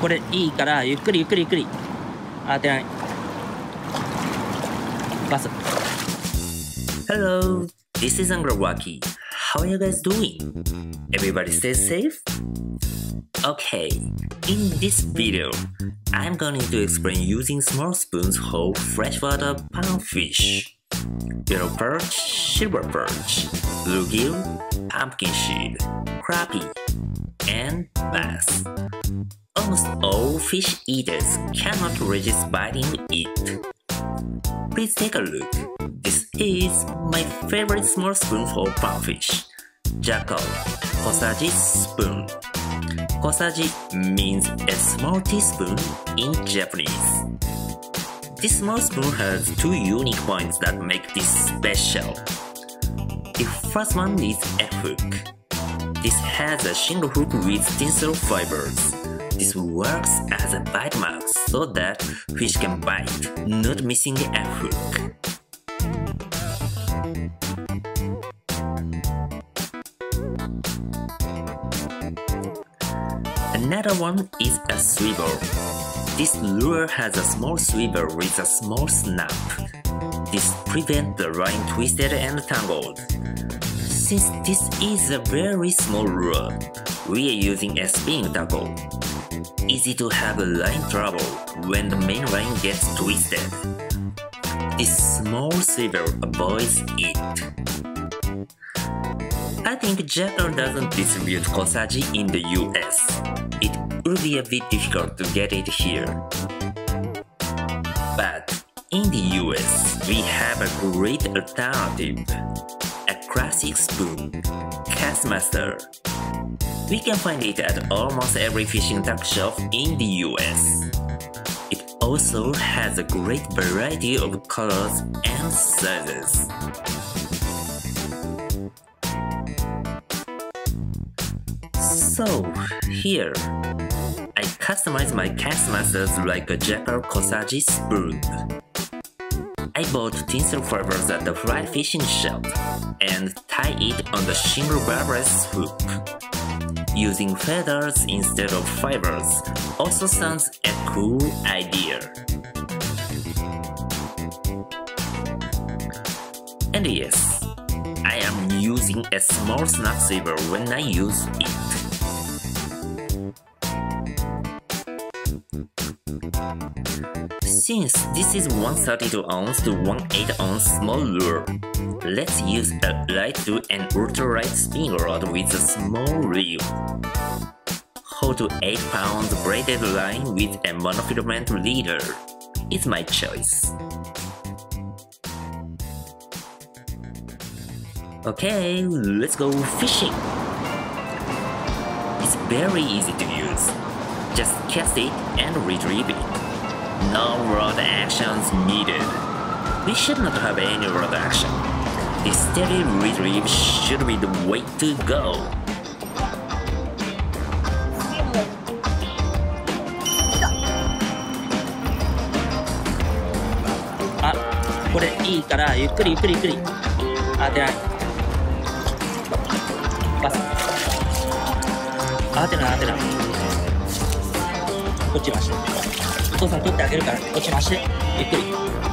これいいからゆっくりゆっくりゆっくり。当てない。バス。Hello this is Angler Waki how are you guys doing? Everybody stay safe? Okay, in this video, I'm going to explain using small spoons how freshwater panfish, yellow perch, silver perch, bluegill, pumpkin seed, crappie, and bass. Almost all fish eaters cannot resist biting it. Please take a look. This is my favorite small spoon for panfish. Jackall Kosaji spoon. Kosaji means a small teaspoon in Japanese. This small spoon has two unique points that make this special. The first one is a hook. This has a single hook with tinsel fibers. This works as a bite mark so that fish can bite, not missing a hook. Another one is a swivel. This lure has a small swivel with a small snap. This prevents the line twisted and tangled. Since this is a very small lure, we are using a spinning tackle. Easy to have line trouble when the main line gets twisted. This small swivel avoids it. I think Jackall doesn't distribute Kosaji in the US. It would be a bit difficult to get it here. But in the US, we have a great alternative. A classic spoon, Kastmaster. We can find it at almost every fishing tack shop in the US. It also has a great variety of colors and sizes. So, here, I customize my Kastmasters like a Jackall Kosaji spoon. I bought tinsel fibers at the fly fishing shop and tie it on the single barbless hook. Using feathers instead of fibers also sounds a cool idea. And yes, I am using a small snap saver when I use it. Since this is 132 ounce to 18 ounce small lure, let's use a light to an ultra light spin rod with a small reel. Hold to 8 pounds braided line with a monofilament leader. It's my choice. Okay, let's go fishing. It's very easy to use. Just cast it and retrieve it. No rod actions needed. We should not have any rod action. Steady retrieve should be the way to go? あこれいいからゆっくりゆっくりゆっくり。あ当てない。バス。あ当てない当てない。こっち回して。お父さん取ってあげるからこっち回して。ゆっくり。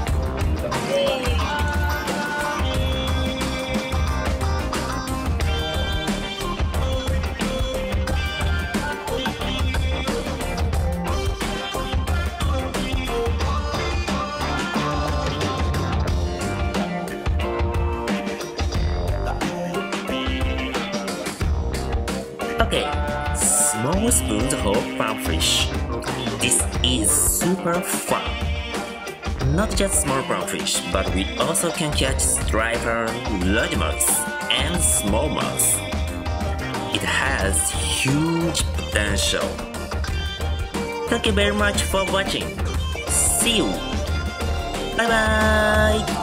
Okay, small spoons of panfish. This is super fun. Not just small panfish, but we also can catch striper, largemouth, and smallmouth. It has huge potential. Thank you very much for watching. See you. Bye bye.